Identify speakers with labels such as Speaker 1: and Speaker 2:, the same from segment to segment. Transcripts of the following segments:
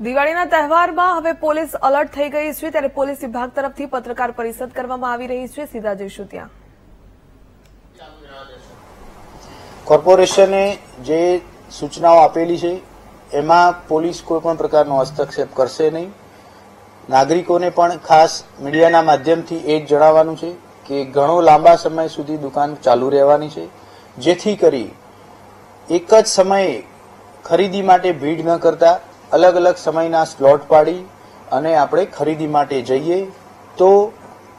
Speaker 1: દિવાળીના તહેવારમાં હવે પોલીસ અલર્ટ થઈ ગઈ છે. ત્યારે પોલીસ વિભાગ તરફથી પત્રકાર પરિષદ કરવામાં આવી રહી છે. સીધા જઈશું ત્યાં.
Speaker 2: કોર્પોરેશને જે સૂચનાઓ આપેલી છે, એમાં પોલીસ કોઈ પણ પ્રકારનો હસ્તક્ષેપ કરશે નહીં. નાગરિકોને પણ ખાસ મીડિયાના માધ્યમથી એ જ જણાવવાનું છે કે ઘણો લાંબા સમય સુધી દુકાન ચાલુ રહેવાની છે. જેથી કરી એક જ સમયે ખરીદી માટે ભીડ ન કરતા અલગ અલગ સમયના સ્લોટ પાડી અને આપણે ખરીદી માટે જઈએ તો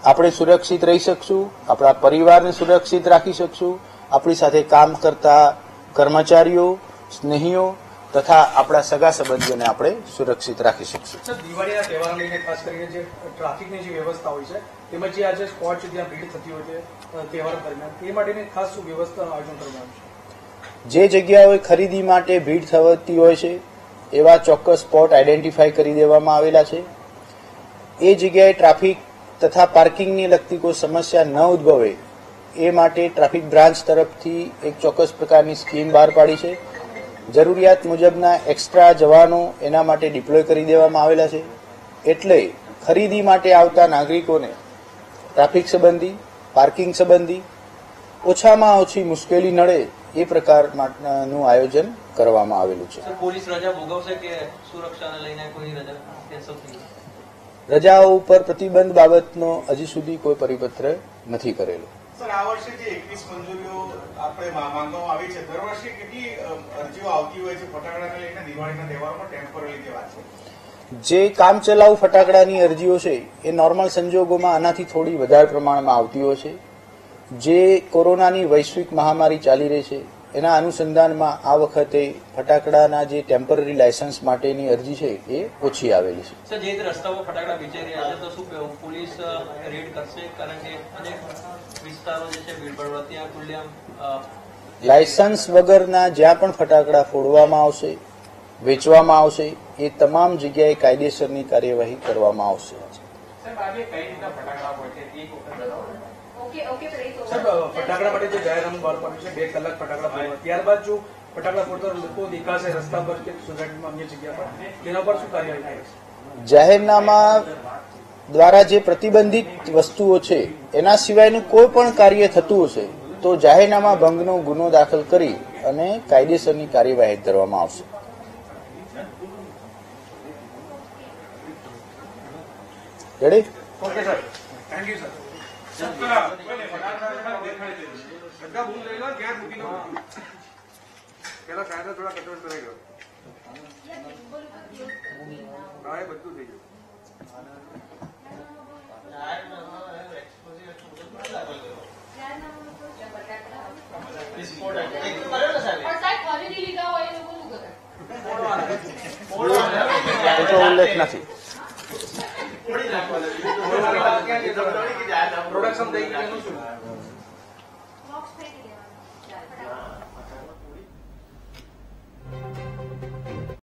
Speaker 2: આપણે સુરક્ષિત રહી શકશું આપણા પરિવારને સુરક્ષિત રાખી શકશું આપણી સાથે કામ કરતા કર્મચારીઓ સ્નેહીઓ તથા આપણા સગા સંબંધીઓને આપણે સુરક્ષિત રાખી શકશું.
Speaker 3: સર દિવાળીના તહેવાર લઈને ખાસ કરીને જે ટ્રાફિકની જે વ્યવસ્થા હોય છે તેમજ જે આજે સ્પોટ છે જ્યાં ભીડ થતી હોય છે તહેવાર દરમિયાન એ માટેની ખાસ શું વ્યવસ્થાનું આયોજન કરવામાં આવ્યું છે?
Speaker 2: જે જગ્યાઓએ ખરીદી માટે ભીડ થતી હોય છે એવા ચોક્કસ સ્પોટ આઈડેન્ટિફાઈ કરી દેવામાં આવેલા છે. એ જગ્યાએ ટ્રાફિક તથા પાર્કિંગની લગતી કોઈ સમસ્યા ન ઉદ્ભવે એ માટે ટ્રાફિક બ્રાન્ચ તરફથી એક ચોક્કસ પ્રકારની સ્કીમ બહાર પાડી છે. જરૂરિયાત મુજબના એક્સ્ટ્રા જવાનો એના માટે ડિપ્લોય કરી દેવામાં આવેલા છે. એટલે ખરીદી માટે આવતા નાગરિકોને ટ્રાફિક સંબંધી, પાર્કિંગ સંબંધી ઓછામાં ઓછી મુશ્કેલી નડે એ પ્રકારનું આયોજન કરવામાં આવેલું છે.
Speaker 4: પોલીસ રજા ભોગવશે કે સુરક્ષાને લઈને કોઈ રજા?
Speaker 2: રજાઓ ઉપર પ્રતિબંધ બાબતનો હજી સુધી કોઈ પરિપત્ર નથી કરેલો.
Speaker 5: સર આ વર્ષે જે એકવીસ મંજૂરીઓ આપણે માંગવામાં આવી છે દર વર્ષે કેટલી અરજીઓ આવતી હોય છે? ફટાકડાને લઈને દિવાળીના તહેવારમાં ટેમ્પરરી જે છે.
Speaker 2: જે કામચલાઉ ફટાકડાની અરજીઓ છે એ નોર્મલ સંજોગોમાં આનાથી થોડી વધારે પ્રમાણમાં આવતી હોય છે. જે કોરોનાની વૈશ્વિક મહામારી ચાલી રહી છે એના અનુસંધાનમાં આ વખતે ફટાકડાના જે ટેમ્પરરી લાયસન્સ માટેની અરજી છે એ ઓછી આવેલી છે.
Speaker 4: સર જે રીતે ફટાકડા વેચાઈ રહ્યા છે તો શું પોલીસ રેડ કરશે? કારણ કે અનેક વિસ્તારો જે છે ભીડભાડ ત્યાં ખુલ્લેઆમ
Speaker 2: લાયસન્સ વગરના જ્યાં પણ ફટાકડા ફોડવામાં આવશે વેચવામાં આવશે એ તમામ જગ્યાએ કાયદેસરની કાર્યવાહી કરવામાં આવશે.
Speaker 3: સર અ, ફટાકડા માટે જે જાહેરનામું બહાર પાડ્યું છે બે કલાક ફટાકડા ફોડવા. ત્યારબાદ જો ફટાકડા ફોડતા લોકો દેખાશે રસ્તા પર કે સોસાયટીમાં અન્ય જગ્યા પર. તેના પર શું કાર્યવાહી થાય છે?
Speaker 2: જાહેરનામા દ્વારા જે પ્રતિબંધિત વસ્તુઓ છે એના સિવાયનું કોઈ પણ કાર્ય થતું હશે તો જાહેરનામા ભંગનો ગુનો દાખલ કરી અને કાયદેસરની કાર્યવાહી કરવામાં આવશે. Ready
Speaker 3: okay sir thank you sir
Speaker 5: પેલા સાહેબ થોડા કચોટ થઈ ગયો હા એ બધું થઈ ગયું
Speaker 6: ઉલ્લેખ સાહેબ
Speaker 2: ઉલ્લેખ નથી
Speaker 3: પ્રોડક્શન થઈ ગયું